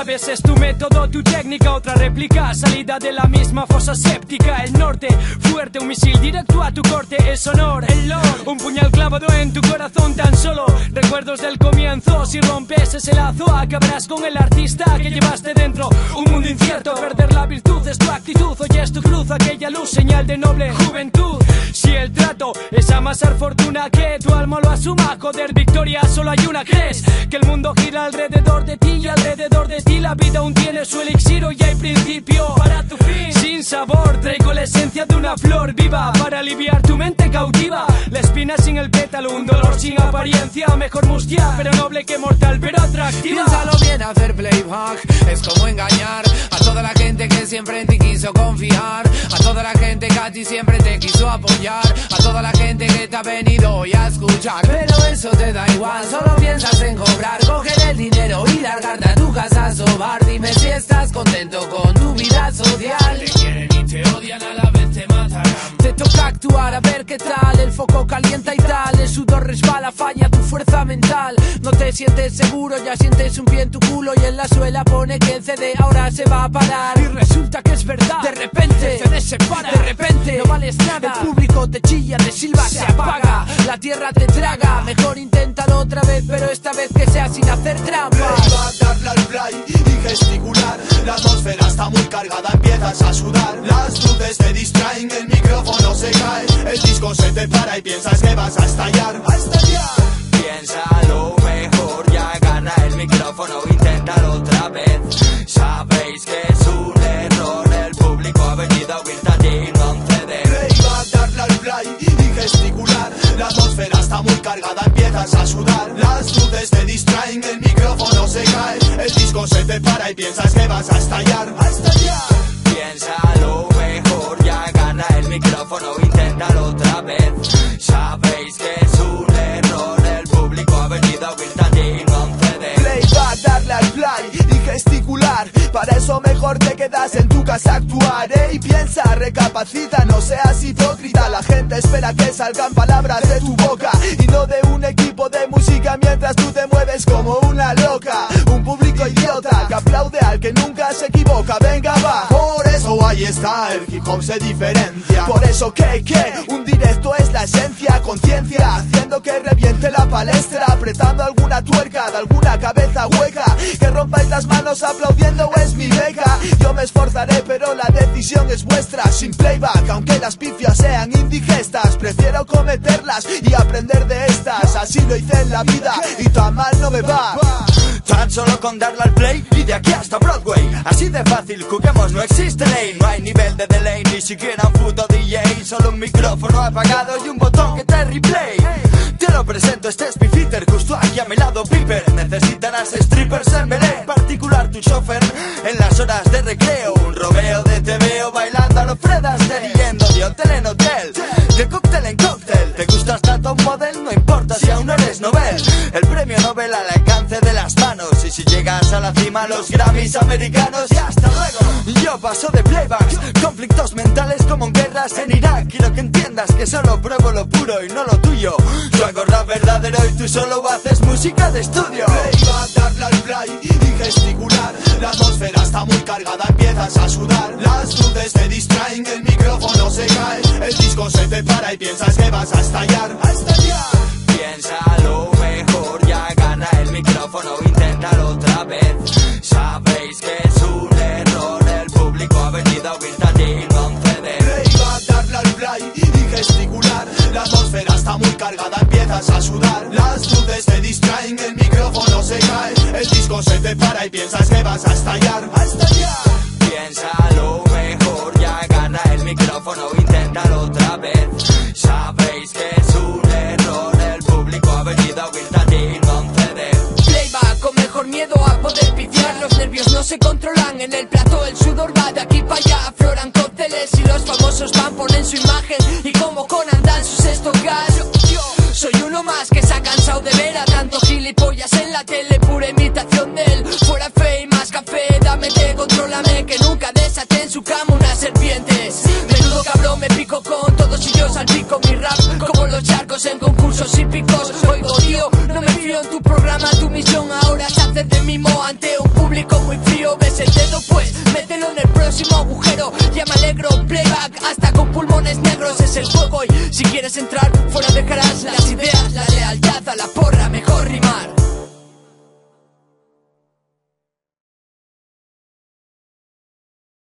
sabes, es tu método, tu técnica, otra réplica, salida de la misma fosa séptica. El norte, fuerte, un misil directo a tu corte, es honor, el Lord, un puñal clavado en tu corazón tan solo. Recuerdos del comienzo, si rompes ese lazo, acabarás con el artista que llevaste dentro. Un mundo incierto, perder la virtud es tu actitud, hoy es tu cruz, aquella luz, señal de noble juventud. Si el trato es amasar fortuna, que tu alma lo asuma, joder, victoria solo hay una. ¿Crees que el mundo gira alrededor de ti y alrededor de ti la vida aún tiene su elixir y hay principio para tu fin? Sin sabor, traigo la esencia de una flor viva para aliviar tu mente cautiva. La espina sin el pétalo, un dolor sin apariencia, mejor mustia, pero noble que mortal, pero atractiva. Piénsalo bien, hacer playback es como engañar a toda la gente que siempre en ti quiso confiar, a toda la gente que a ti siempre te quiso apoyar, a toda la gente que te ha venido hoy a escuchar. Pero eso te da igual, solo piensas en cobrar, coger el dinero y largarte a tu casa a sobar. Dime si estás contento con tu vida social. Te quieren y te odian a la a ver qué tal, el foco calienta y tal, el sudor resbala, falla tu fuerza mental. No te sientes seguro, ya sientes un pie en tu culo y en la suela pone que el CD ahora se va a parar. Y resulta que es verdad, De repente, el CD se para, de repente, no vales nada. El público te chilla, te silba, se apaga. La tierra te traga. Mejor inténtalo otra vez, pero esta vez que sea sin hacer trampa. Playback, darle al play y gesticular La atmósfera está muy cargada, empiezas a sudar Las luces te distraen, el micrófono se cae El disco se te para y piensas que vas a estallar ¡A estallar! Piénsalo mejor, ya gana el micrófono, inténtalo otra vez. Sabéis que es un error, el público ha venido a oírte a ti no a un CD. Playback, darle al play y gesticular La atmósfera está muy cargada, empiezas a sudar Las luces te distraen, el micrófono se cae El disco se te para y piensas que vas a estallar ¡A estallar! Piénsalo micrófono, inténtalo otra vez. Sabéis que es un error, el público ha venido a oírte a ti no a darle al play y gesticular. Para eso mejor te quedas en tu casa a actuar ¿eh? Y piensa, recapacita, no seas hipócrita. La gente espera que salgan palabras de tu boca Y no de un equipo de música mientras tú te mueves como una loca. Un público idiota que aplaude al que nunca se equivoca. Venga va, está, el hip se diferencia. Por eso que, que, un directo es la esencia Conciencia, haciendo que reviente la palestra Apretando alguna tuerca de alguna cabeza hueca Que rompáis las manos aplaudiendo es mi beca Yo me esforzaré pero la decisión es vuestra Sin playback, aunque las pifias sean indigestas Prefiero cometerlas y aprender de estas. Así lo hice en la vida y tan mal no me va solo con darle al play y de aquí hasta Broadway. Así de fácil, juguemos, no existe ley. No hay nivel de delay, ni siquiera un puto DJ Solo un micrófono apagado y un botón que te replay. Te lo presento, este es fitter Justo aquí a mi lado Piper. Necesitarás strippers en Belén. Particular tu chofer en las horas de recreo. Un robeo de TVO bailando a los Fredas Yendo de hotel en hotel. De cóctel en cóctel ¿Te gustas tanto un model? No importa si aún no eres Nobel. El premio Nobel al alcance la cima los Grammys americanos Y hasta luego. Yo paso de playbacks Conflictos mentales como en guerras en Irak. Quiero que entiendas que solo pruebo lo puro y no lo tuyo. Yo hago rap verdadero y tú solo haces música de estudio. Al play y gesticular. La atmósfera está muy cargada, empiezas a sudar. Las luces te distraen, el micrófono se cae. El disco se te para y piensas que vas a estallar. ¡A estallar! Piénsalo El disco se te para y piensas que vas a estallar ¡A estallar! Piénsalo mejor, ya gana el micrófono, inténtalo otra vez. Sabéis que es un error, el público ha venido a oírte a ti y CD. Playback con mejor miedo a poder piciar Los nervios no se controlan en el plato El sudor va de aquí para allá Tu programa, tu misión Ahora se hace de mimo ante un público muy frío. Ves el dedo pues, mételo en el próximo agujero. Ya me alegro, playback Hasta con pulmones negros. Es el juego Y si quieres entrar, fuera dejarás las ideas La lealtad a la por